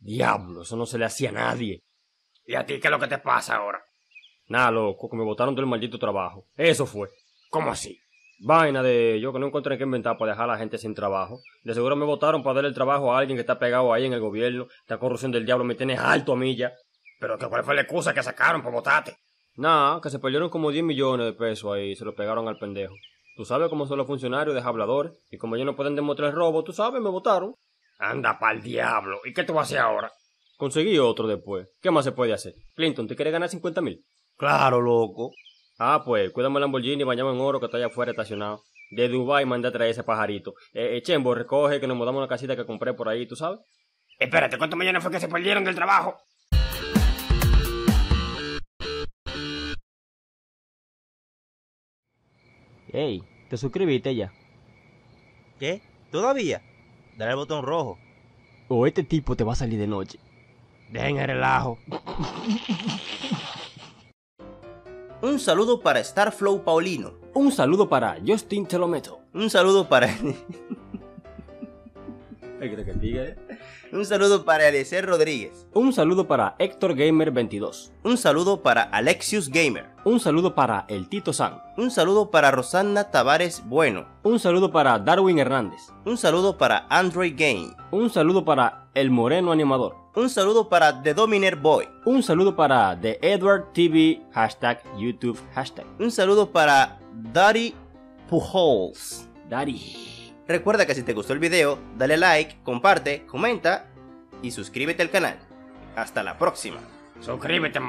Diablo, eso no se le hacía a nadie. ¿Y a ti qué es lo que te pasa ahora? Nada, loco, que me botaron del maldito trabajo. Eso fue. ¿Cómo así? Vaina de yo que no encontré qué inventar para dejar a la gente sin trabajo. De seguro me votaron para darle el trabajo a alguien que está pegado ahí en el gobierno. Esta corrupción del diablo me tiene alto a mí ya. ¿Pero que cuál fue la excusa que sacaron para votarte? Nada, que se perdieron como 10 millones de pesos ahí y se lo pegaron al pendejo. Tú sabes cómo son los funcionarios de habladores. Y como ellos no pueden demostrar el robo, tú sabes, me votaron. Anda pa'l diablo. ¿Y qué tú vas a hacer ahora? Conseguí otro después. ¿Qué más se puede hacer? Clinton, ¿te quieres ganar 50 mil? Claro, loco. Ah, pues, cuídame el Lamborghini y bañame en oro que está allá afuera estacionado. De Dubai mandé a traer ese pajarito. Eh, eh, Chembo, recoge que nos mudamos a una casita que compré por ahí, ¿tú sabes? Espérate, ¿cuántos millones fue que se perdieron del trabajo? Ey, ¿te suscribiste ya? ¿Qué? ¿Todavía? Dale al botón rojo. O este tipo te va a salir de noche. Dejen el relajo. Un saludo para Starflow Paulino. Un saludo para Justin Telometo. Un saludo para. eh? Un saludo para Eliezer Rodríguez. Un saludo para Héctor Gamer 22. Un saludo para Alexius Gamer. Un saludo para el Tito San. Un saludo para Rosanna Tavares Bueno. Un saludo para Darwin Hernández. Un saludo para Android Game. Un saludo para El Moreno Animador. Un saludo para The Dominer Boy. Un saludo para The Edward TV, hashtag YouTube, hashtag. Un saludo para Daddy Pujols. Daddy. Recuerda que si te gustó el video, dale like, comparte, comenta y suscríbete al canal. Hasta la próxima. Suscríbete.